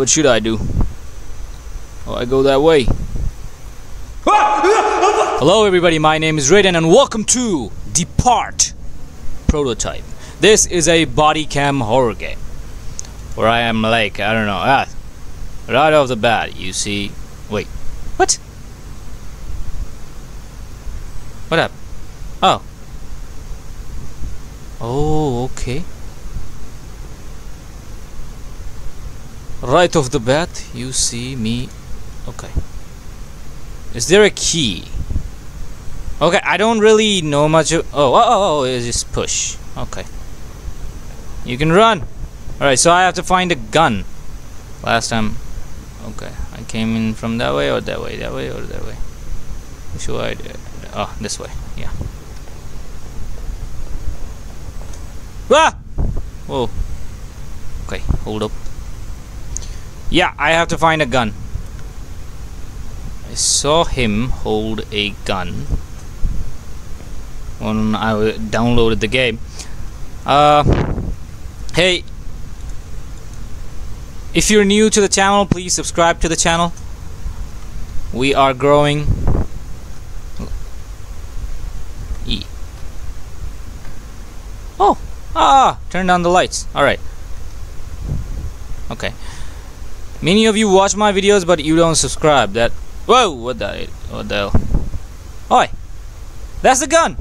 What should I do? Oh, I go that way. Hello, everybody. My name is Raiden, and welcome to DEPPART Prototype. This is a body cam horror game where I am like I don't know. Ah, right off the bat, you see. Wait, what? What up? Oh. Oh, okay. Right off the bat, you see me. Okay. Is there a key? Okay, I don't really know much of. Oh, oh, oh, oh, it's just push. Okay. You can run. Alright, so I have to find a gun. Last time. Okay, I came in from that way or that way, that way or that way. Should I. Oh, this way. Yeah. Ah! Whoa. Okay, hold up. Yeah, I have to find a gun. I saw him hold a gun when I downloaded the game. Uh, hey, if you're new to the channel, please subscribe to the channel. We are growing. E. Oh, ah, turn down the lights. All right. Okay. Many of you watch my videos, but you don't subscribe. That. Whoa! What the? What the hell? Oi! That's the gun.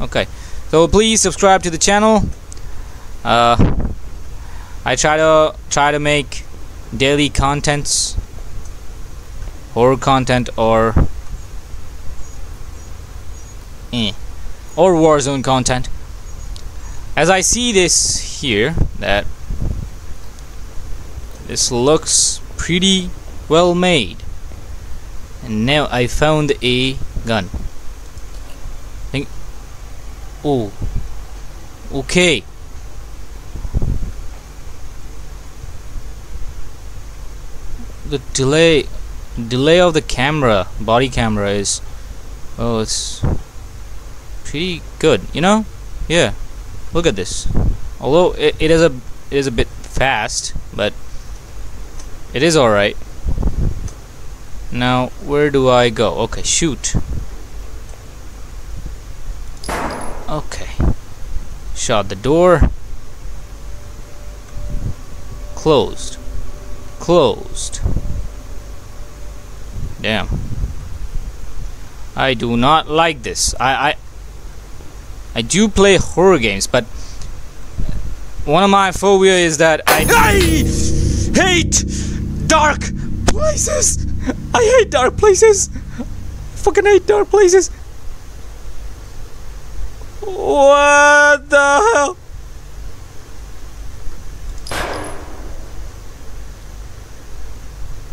Okay. So please subscribe to the channel. Uh, I try to try to make daily contents, horror content, or eh, or Warzone content. As I see this here, that this looks pretty well made. And now I found a gun. I Think. Oh. Okay. The delay, delay of the camera, body camera is, oh, it's pretty good. You know? Yeah. Look at this. Although it, it is a it is a bit fast, but it is alright. Now, where do I go? Okay, shoot. Okay. Shot the door. Closed. Closed. Damn. I do not like this. I I I do play horror games, but one of my phobia is that I hate dark places. I hate dark places. fucking hate dark places. What the hell?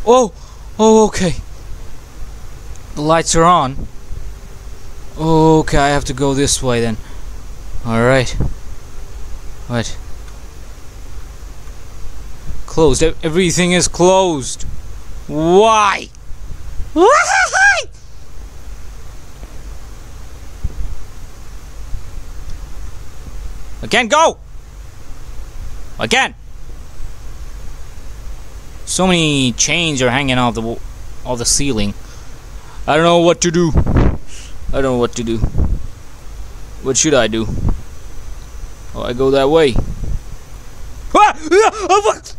Oh, oh, okay. The lights are on. Okay, I have to go this way then. Alright. What? Closed. Everything is closed. Why? Why? I can't go. I can't. So many chains are hanging off the off the ceiling. I don't know what to do. I don't know what to do. What should I do? Oh, I go that way. Ah! Oh, fuck!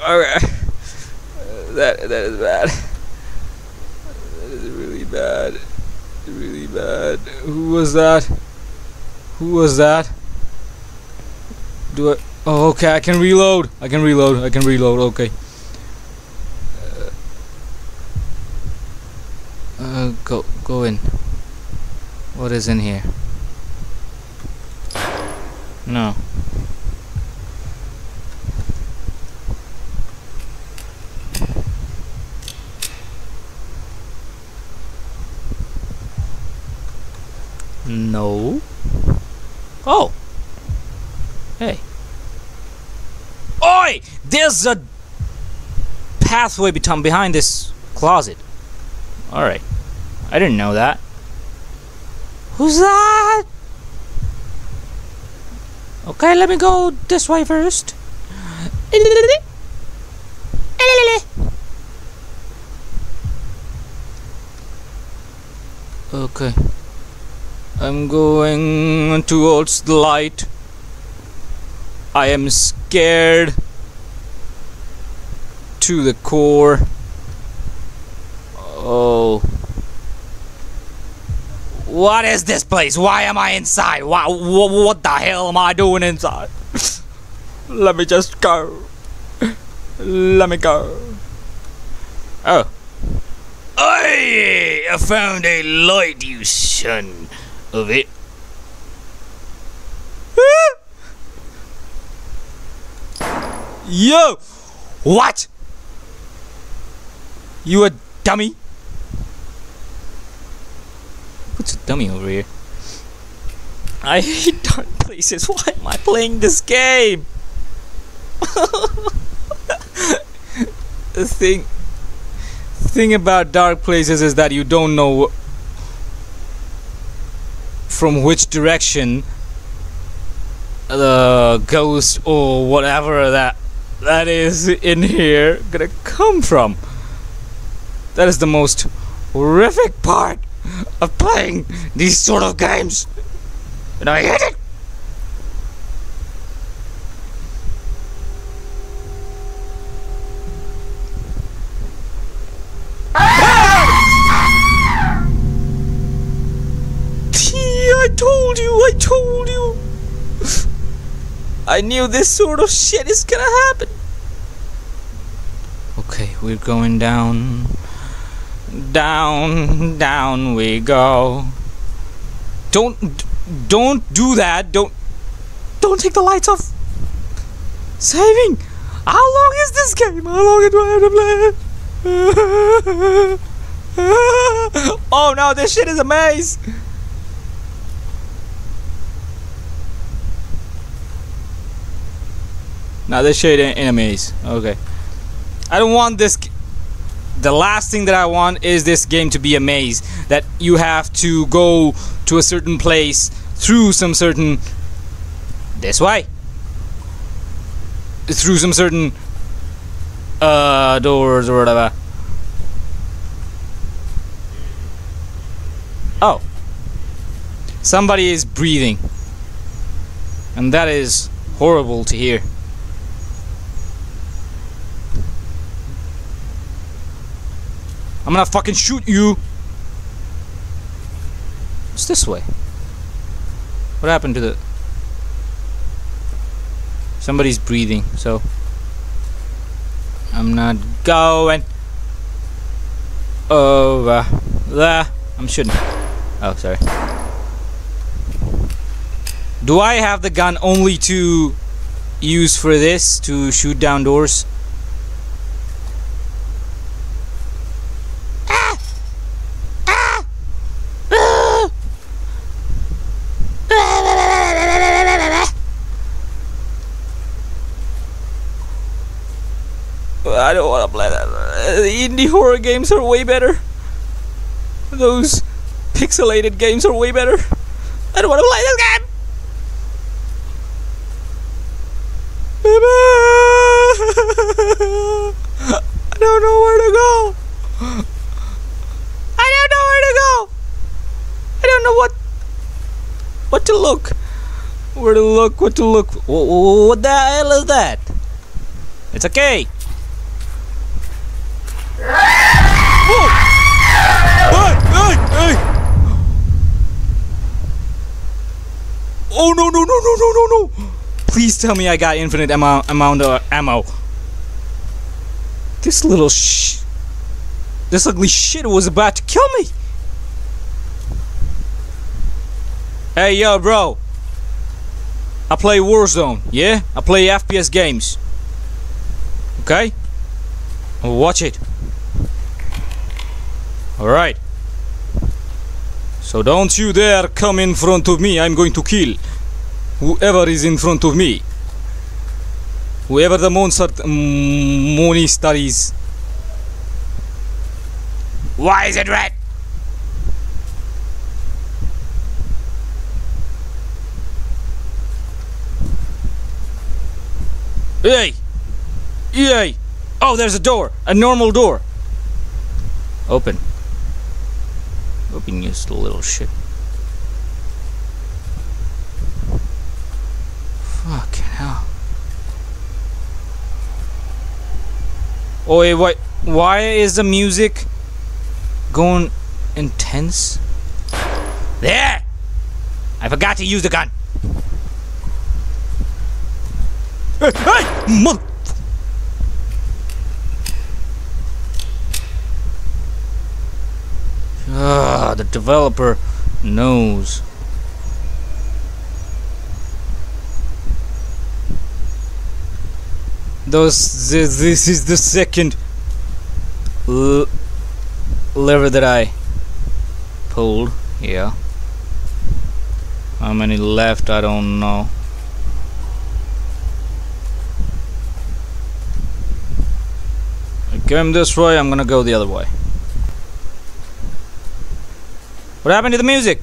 Okay. That that is bad. That is really bad. Really bad. Who was that? Who was that? Do I? Oh, okay. I can reload. I can reload. I can reload. Okay. Uh, go go in. What is in here? No. Oh. Hey. Oi! A pathway behind this closet. Alright. I didn't know that. Who's that? Okay, let me go this way first. Okay. I'm going towards the light. I am scared to the core. Oh. What is this place? Why am I inside? Why, wh- what the hell am I doing inside? Let me just go. Let me go. Oh. I, I found a light, you son of it. Yo! What? You a dummy? What's a dummy over here? I hate dark places. Why am I playing this game? the thing thing about dark places is that you don't know from which direction the ghost or whatever that that is in here gonna come from. That is the most horrific part of playing these sort of games. And I hate it. I told you, I told you. I knew this sort of shit is gonna happen. Okay, we're going down. Down, down we go. Don't don't do that. Don't don't take the lights off. Saving. How long is this game? How long do I have to play? oh no, this shit is a maze. Now this shit ain't in a maze. Okay. I don't want this. The last thing that I want is this game to be a maze. That you have to go to a certain place through some certain. This way. Through some certain. Uh, doors or whatever. Oh. Somebody is breathing. And that is horrible to hear. I'm gonna fucking shoot you. It's this way? What happened to the... Somebody's breathing, so... I'm not going over there. I'm shooting. Oh, sorry. Do I have the gun only to use for this, to shoot down doors? I don't want to play that. The indie horror games are way better. Those pixelated games are way better. I don't want to play this game. I don't know where to go. I don't know where to go. I don't know what what to look. Where to look? What to look? What the hell is that? It's okay. Oh no no no no no no no! Please tell me I got infinite amount amount of ammo. This little sh. This ugly shit was about to kill me. Hey yo, bro. I play Warzone. Yeah, I play FPS games. Okay. Watch it. Alright. So don't you dare come in front of me. I'm going to kill whoever is in front of me. Whoever the monster is. Why is it red? Hey! Yay! Oh, there's a door! A normal door! Open. Open, you little shit. Oh, wait. Why is the music going intense? There! I forgot to use the gun. Hey, hey, mother. Ah, the developer knows. Those. This, this is the second lever that I pulled. Yeah. How many left? I don't know. I came this way. I'm gonna go the other way. What happened to the music?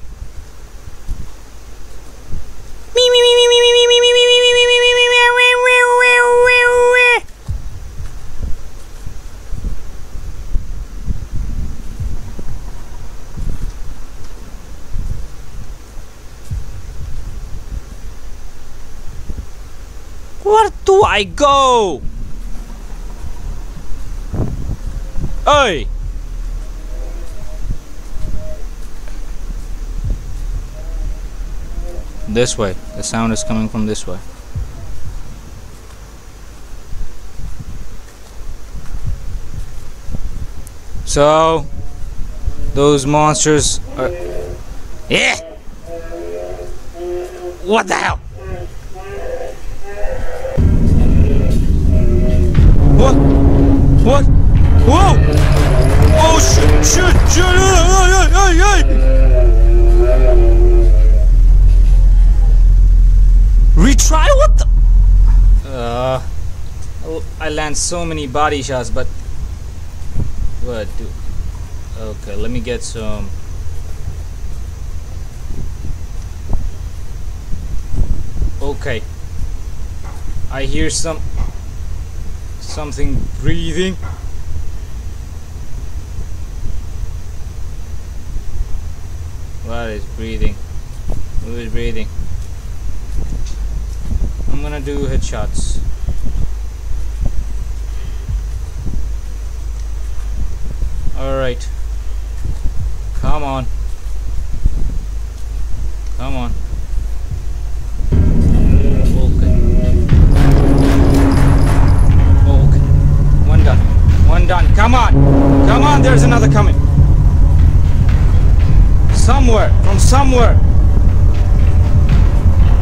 Where do I go? Hey! This way. The sound is coming from this way. So, those monsters are. Yeah! What the hell? Oh! Hey! hey. Retry? What the? Uh, I land so many body shots, but what do? Okay, let me get some. Okay, I hear some something breathing. What is breathing? Who is breathing? I'm gonna do headshots. Alright. Come on. Come on. Okay. Okay. One done. One done. Come on! Come on, there's another coming. Somewhere. From somewhere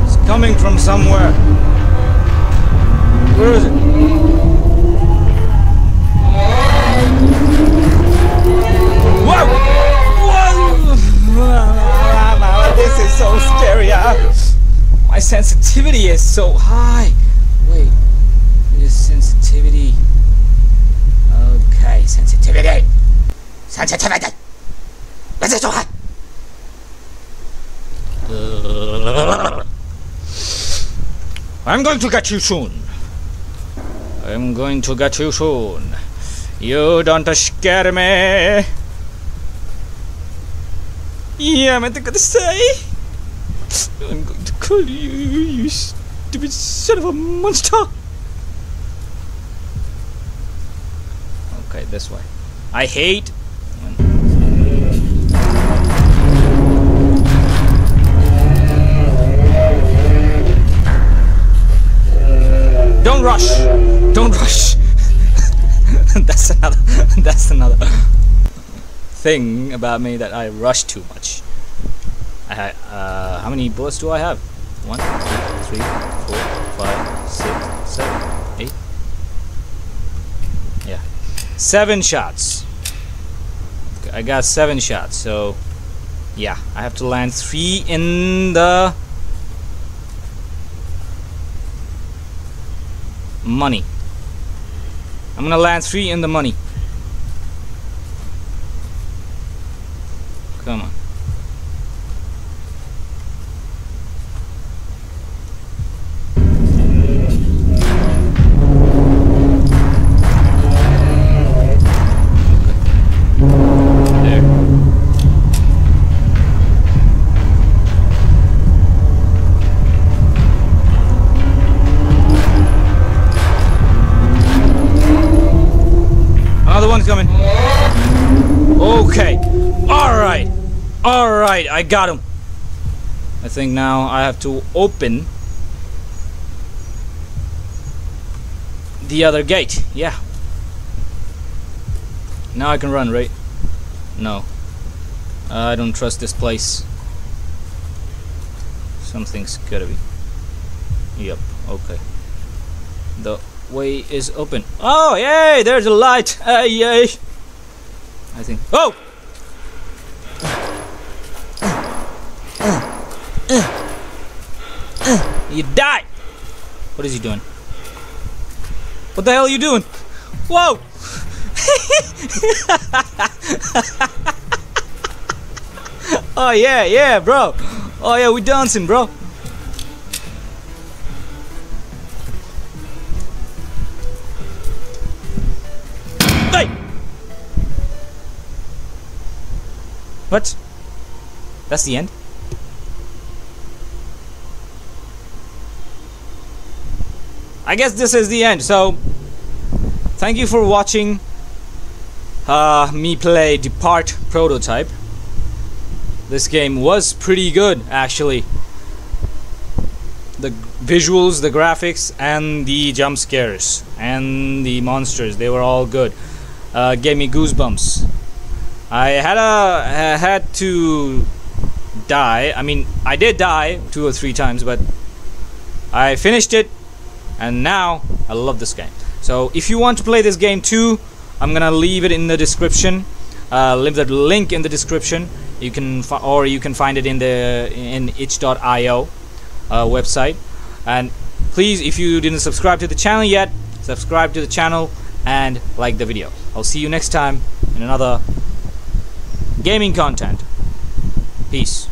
It's coming from somewhere. Where is it? This is so scary. My sensitivity is so high. Wait, this sensitivity. Okay, sensitivity. Sensitivity. This is so high. I'm going to get you soon. I'm going to get you soon. You don't scare me. Yeah, I'm going to say. I'm going to kill you, you stupid son of a monster. Okay, this way. I hate Don't rush. Don't rush. that's another. That's another thing about me that I rush too much. I uh, how many bullets do I have? One, two, three, four, five, six, seven, eight. Yeah, seven shots. I got seven shots. So, yeah, I have to land three in the money. I'm gonna land three in the money. Come on. Okay. Alright. Alright, I got him. I think now I have to open the other gate. Yeah. Now I can run, right? No. Uh, I don't trust this place. Something's gotta be. Yep, okay. The way is open. Oh, yay! There's a light! Uh, yay! I think. Oh! You die! What is he doing? What the hell are you doing? Whoa! oh yeah, yeah, bro. Oh yeah, we dancing, bro. What? That's the end? I guess this is the end. So, thank you for watching uh, me play DEPPART Prototype. This game was pretty good, actually. The visuals, the graphics, and the jump scares, and the monsters, they were all good. Uh, gave me goosebumps. I had a I had to die. I mean, I did die two or three times, but I finished it and now I love this game. So if you want to play this game too I'm gonna leave it in the description. Uh, leave the link in the description. You can or you can find it in the in itch.io uh, website. And please if you didn't subscribe to the channel yet subscribe to the channel and like the video. I'll see you next time in another gaming content. Peace